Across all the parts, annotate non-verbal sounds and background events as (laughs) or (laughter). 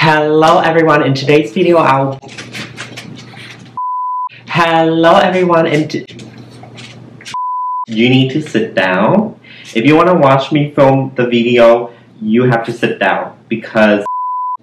Hello everyone, in today's video I'll... Hello everyone, in You need to sit down. If you want to watch me film the video, you have to sit down because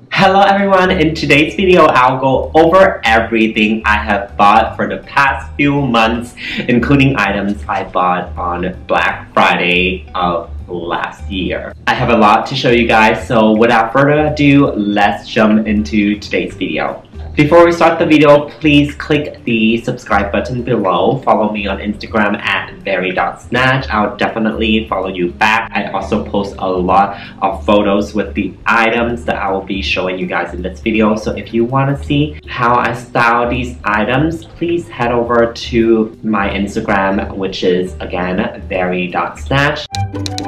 Hello everyone, in today's video I'll go over everything I have bought for the past few months including items I bought on Black Friday of last year. I have a lot to show you guys so without further ado let's jump into today's video. Before we start the video, please click the subscribe button below. Follow me on Instagram at very.snatched. I'll definitely follow you back. I also post a lot of photos with the items that I will be showing you guys in this video. So if you want to see how I style these items, please head over to my Instagram, which is again very.snatched.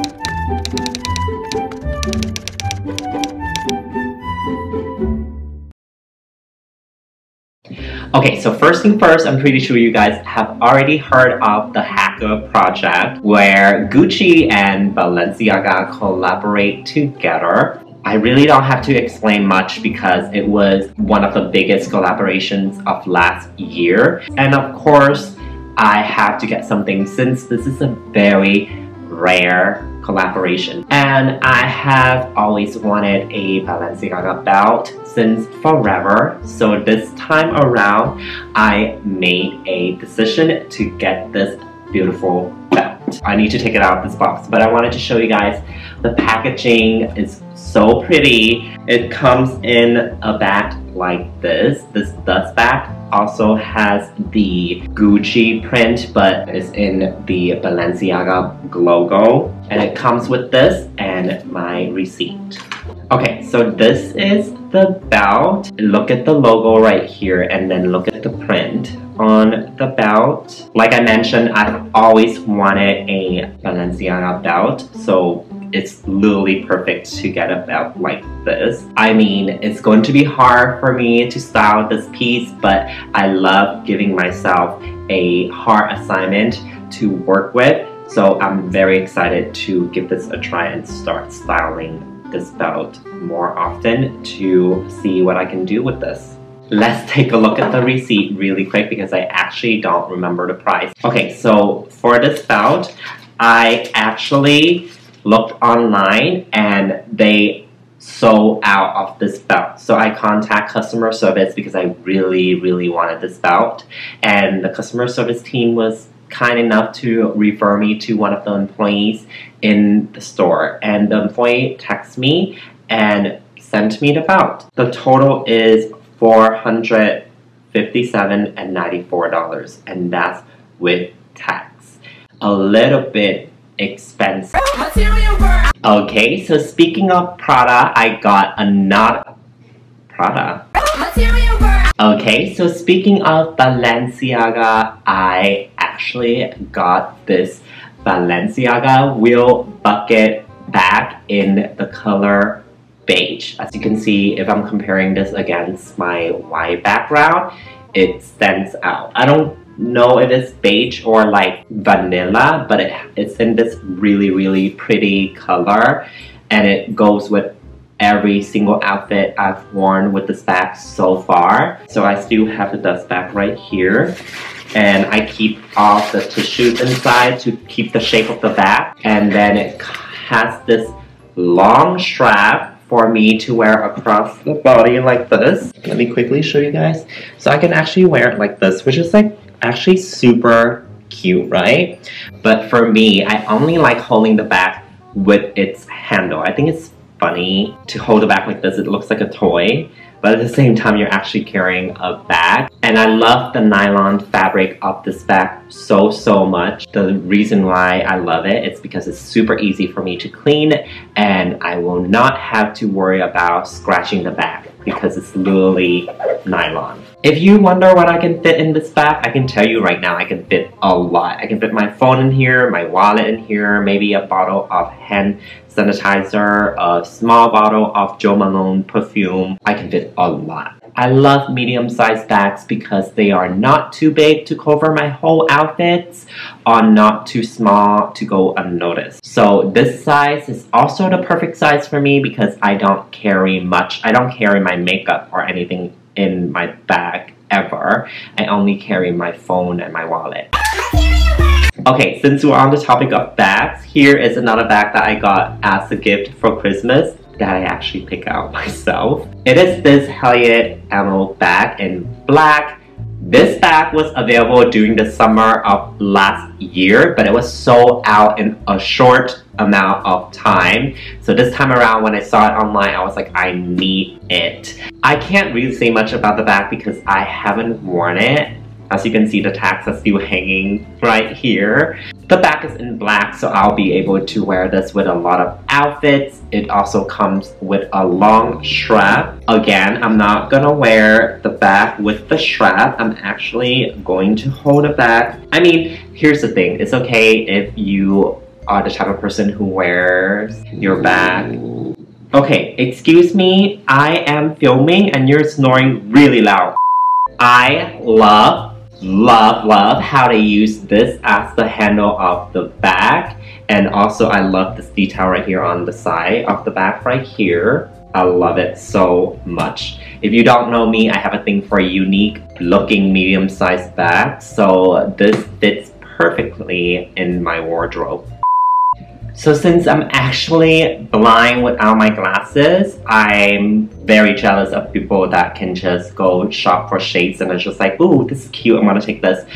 Okay, so first thing first, I'm pretty sure you guys have already heard of the Hacker Project where Gucci and Balenciaga collaborate together. I really don't have to explain much because it was one of the biggest collaborations of last year. And of course, I have to get something since this is a very rare collaboration. And I have always wanted a Balenciaga belt since forever. So this time around, I made a decision to get this beautiful belt. I need to take it out of this box, but I wanted to show you guys the packaging is so pretty. It comes in a bag like this. This dust bag also has the Gucci print, but it's in the Balenciaga logo. And it comes with this and my receipt. Okay, so this is the belt. Look at the logo right here and then look at the print on the belt. Like I mentioned, I've always wanted a Balenciaga belt, so it's literally perfect to get a belt like this. I mean, it's going to be hard for me to style this piece, but I love giving myself a hard assignment to work with. So I'm very excited to give this a try and start styling this belt more often to see what I can do with this. Let's take a look at the receipt really quick because I actually don't remember the price. Okay, so for this belt, I actually looked online and they sold out of this belt. So I contact customer service because I really, really wanted this belt. And the customer service team was kind enough to refer me to one of the employees in the store. And the employee texted me and sent me the belt. The total is 457 and $94 and that's with tax. A little bit expensive. Okay, so speaking of Prada, I got another Prada. Okay, so speaking of Balenciaga, I actually got this Balenciaga wheel bucket bag in the color beige. As you can see, if I'm comparing this against my white background, it stands out. I don't know if it's beige or like vanilla, but it, it's in this really, really pretty color and it goes with every single outfit I've worn with this bag so far. So I still have the dust bag right here and I keep all the tissues inside to keep the shape of the bag and then it has this long strap for me to wear across the body like this. Let me quickly show you guys. So I can actually wear it like this, which is like actually super cute, right? But for me, I only like holding the bag with its handle. I think it's funny to hold the bag like this. It looks like a toy but at the same time you're actually carrying a bag. And I love the nylon fabric of this bag so, so much. The reason why I love it is because it's super easy for me to clean and I will not have to worry about scratching the bag because it's literally nylon. If you wonder what I can fit in this bag, I can tell you right now I can fit a lot. I can fit my phone in here, my wallet in here, maybe a bottle of hand sanitizer, a small bottle of Jo Malone perfume. I can fit a lot. I love medium-sized bags because they are not too big to cover my whole outfits or not too small to go unnoticed. So this size is also the perfect size for me because I don't carry much. I don't carry my makeup or anything in my bag ever. I only carry my phone and my wallet. Okay, since we're on the topic of bags, here is another bag that I got as a gift for Christmas that I actually pick out (laughs) myself. It is this Heliot Emil bag in black. This bag was available during the summer of last year, but it was sold out in a short amount of time. So this time around when I saw it online, I was like, I need it. I can't really say much about the bag because I haven't worn it as you can see, the tags are still hanging right here. The back is in black, so I'll be able to wear this with a lot of outfits. It also comes with a long strap. Again, I'm not gonna wear the back with the strap. I'm actually going to hold it back. I mean, here's the thing. It's okay if you are the type of person who wears your bag Okay, excuse me, I am filming and you're snoring really loud. I love love, love how they use this as the handle of the bag. And also I love this detail right here on the side of the bag right here. I love it so much. If you don't know me, I have a thing for unique looking medium-sized bags. So this fits perfectly in my wardrobe. So since I'm actually blind without my glasses, I'm very jealous of people that can just go shop for shades and it's just like, ooh, this is cute, I'm gonna take this.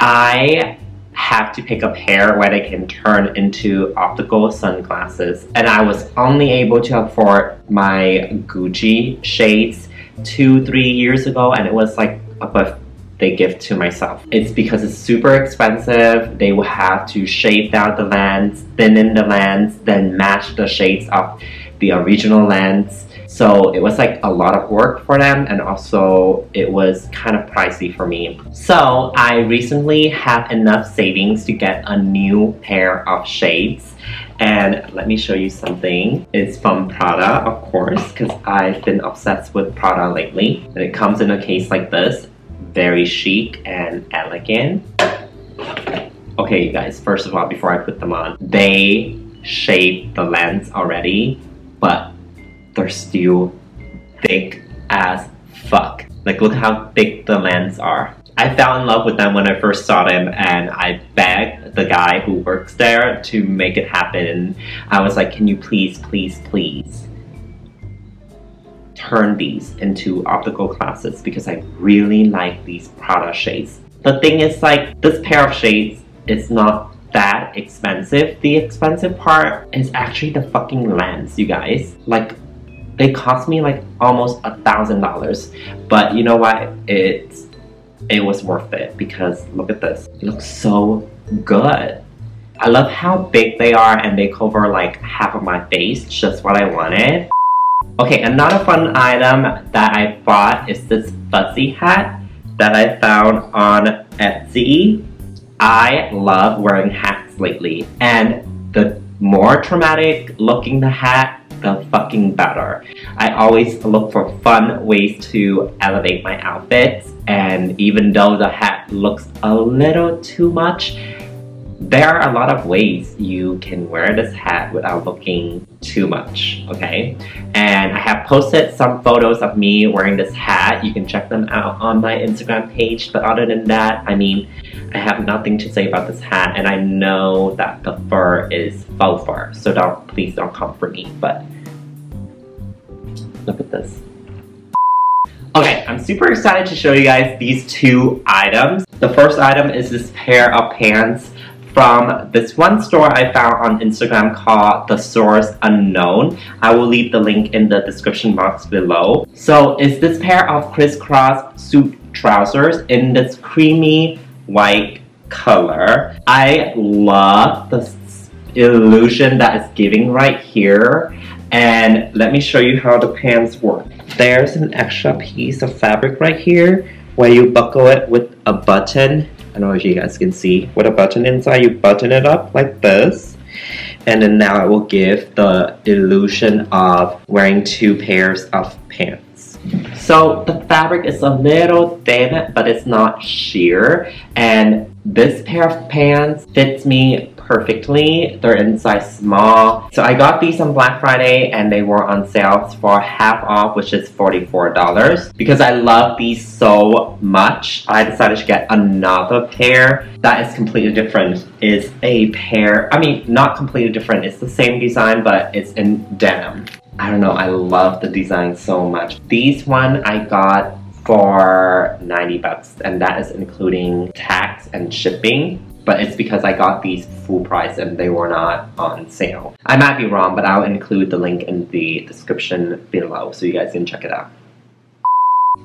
I have to pick a pair where they can turn into optical sunglasses and I was only able to afford my Gucci shades two, three years ago and it was like about they give to myself. It's because it's super expensive. They will have to shave down the lens, thin in the lens, then match the shades of the original lens. So it was like a lot of work for them and also it was kind of pricey for me. So I recently had enough savings to get a new pair of shades and let me show you something. It's from Prada, of course, because I've been obsessed with Prada lately. And it comes in a case like this very chic and elegant. Okay, you guys, first of all, before I put them on, they shape the lens already, but they're still thick as fuck. Like, look how thick the lens are. I fell in love with them when I first saw them and I begged the guy who works there to make it happen. I was like, can you please, please, please turn these into optical glasses because I really like these Prada shades. The thing is like this pair of shades is not that expensive. The expensive part is actually the fucking lens, you guys. Like they cost me like almost a thousand dollars. But you know what? It's it was worth it because look at this. It looks so good. I love how big they are and they cover like half of my face, just what I wanted. Okay, another fun item that I bought is this fuzzy hat that I found on Etsy. I love wearing hats lately and the more traumatic looking the hat, the fucking better. I always look for fun ways to elevate my outfits and even though the hat looks a little too much, there are a lot of ways you can wear this hat without looking too much, okay? And I have posted some photos of me wearing this hat. You can check them out on my Instagram page. But other than that, I mean, I have nothing to say about this hat. And I know that the fur is faux fur. So don't, please don't come for me. But look at this. Okay, I'm super excited to show you guys these two items. The first item is this pair of pants from this one store I found on Instagram called The Source Unknown. I will leave the link in the description box below. So it's this pair of crisscross suit trousers in this creamy white color. I love the illusion that it's giving right here. And let me show you how the pants work. There's an extra piece of fabric right here where you buckle it with a button I don't know if you guys can see with a button inside you button it up like this and then now it will give the illusion of wearing two pairs of pants So the fabric is a little thin, but it's not sheer. And this pair of pants fits me perfectly. They're in size small. So I got these on Black Friday and they were on sale for half off, which is $44. Because I love these so much, I decided to get another pair that is completely different. Is a pair, I mean, not completely different. It's the same design, but it's in denim. I don't know, I love the design so much. These one I got for 90 bucks and that is including tax and shipping but it's because I got these full price and they were not on sale. I might be wrong, but I'll include the link in the description below so you guys can check it out.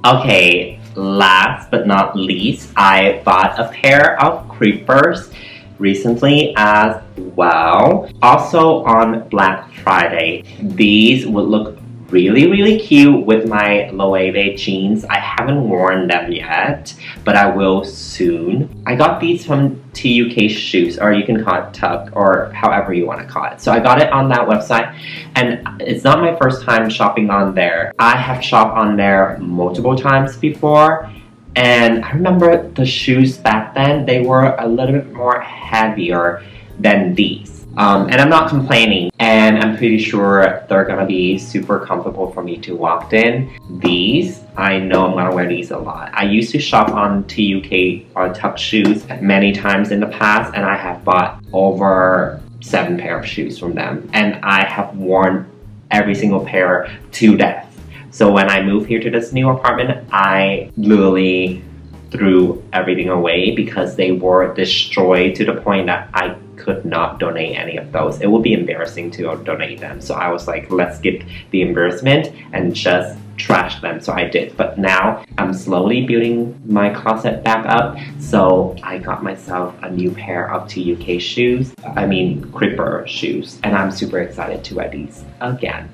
Okay, last but not least, I bought a pair of creepers recently as well. Also on Black Friday. These would look really, really cute with my Loewe jeans. I haven't worn them yet, but I will soon. I got these from TUK Shoes, or you can call it Tuck, or however you want to call it. So I got it on that website, and it's not my first time shopping on there. I have shopped on there multiple times before, and I remember the shoes back then, they were a little bit more heavier than these. Um, and I'm not complaining, and I'm pretty sure they're gonna be super comfortable for me to walk in. These, I know I'm gonna wear these a lot. I used to shop on TUK or Tuck shoes many times in the past, and I have bought over seven pair of shoes from them, and I have worn every single pair to death. So when I moved here to this new apartment, I literally threw everything away because they were destroyed to the point that I could not donate any of those. It would be embarrassing to donate them. So I was like, let's skip the embarrassment and just trash them. So I did. But now I'm slowly building my closet back up. So I got myself a new pair of TUK shoes. I mean, Creeper shoes. And I'm super excited to wear these again.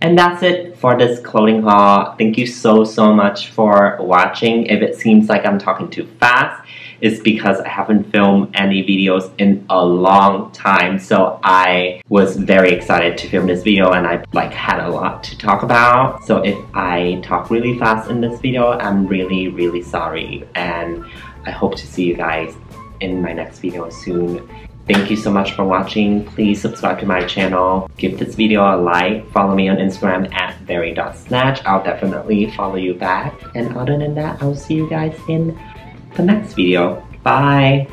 And that's it for this clothing haul. Thank you so, so much for watching. If it seems like I'm talking too fast, it's because I haven't filmed any videos in a long time. So I was very excited to film this video and I like had a lot to talk about. So if I talk really fast in this video, I'm really, really sorry. And I hope to see you guys in my next video soon. Thank you so much for watching. Please subscribe to my channel. Give this video a like. Follow me on Instagram at very.snatched. I'll definitely follow you back. And other than that, I'll see you guys in the next video. Bye!